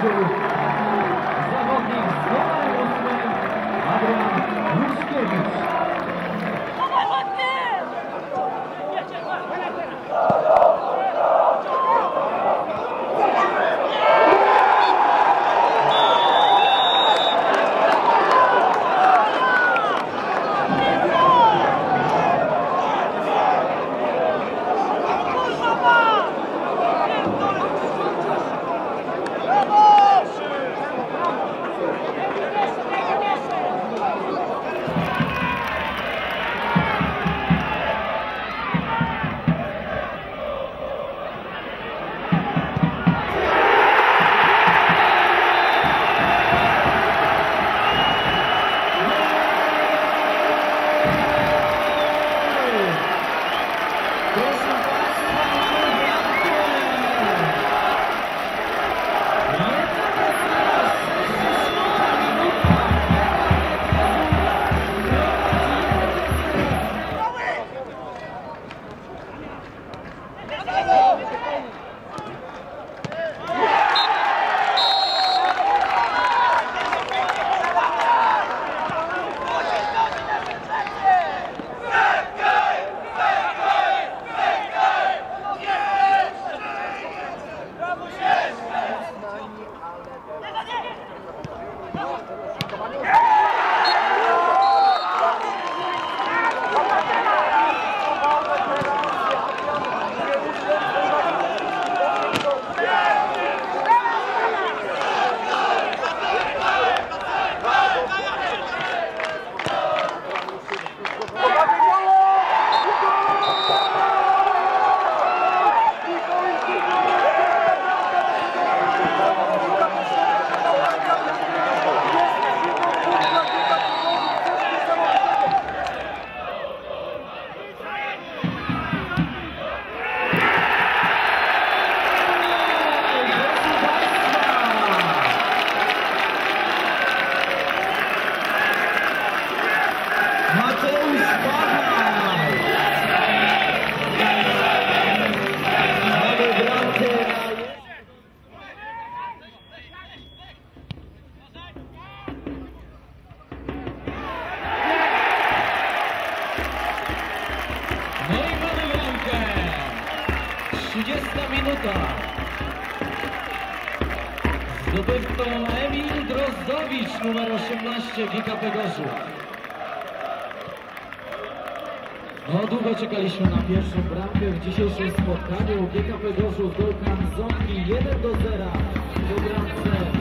Thank you. 30 minuta. Zdobywcą Emil Drozdowicz, numer 18 GKP Gorzów. No długo czekaliśmy na pierwszą bramkę w dzisiejszym spotkaniu. GKP Gorzów do Kanzonki 1 do 0 po bramce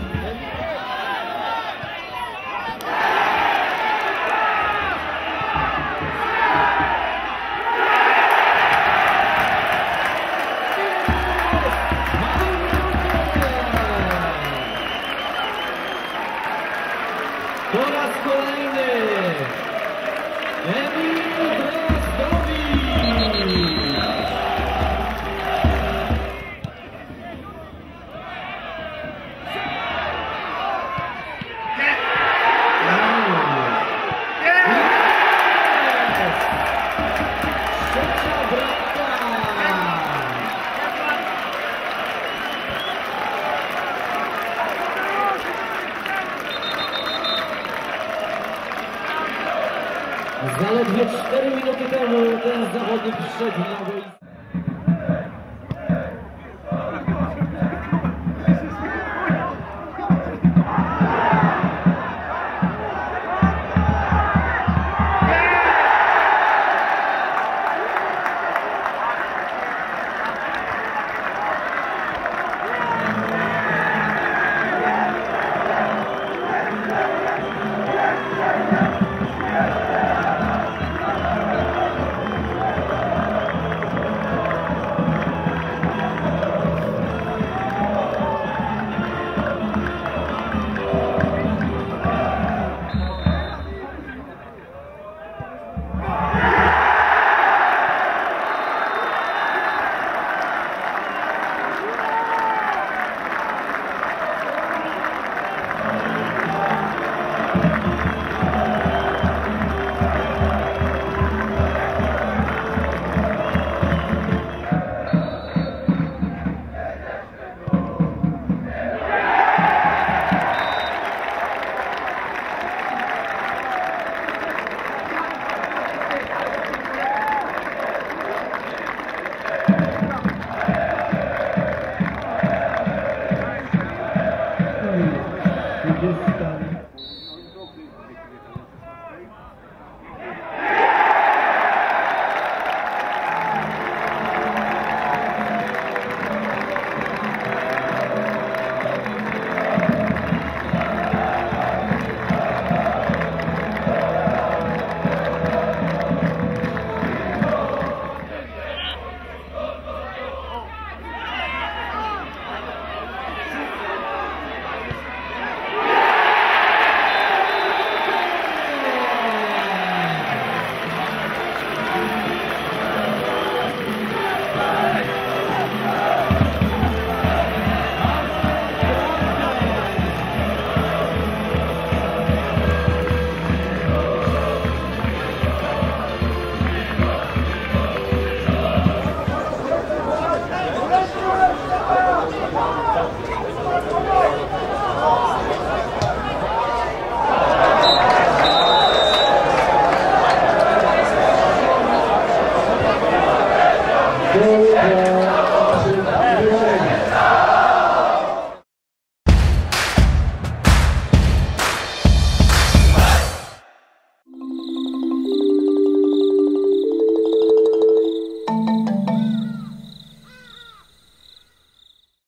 Belo, 10 a 0 de Bichette,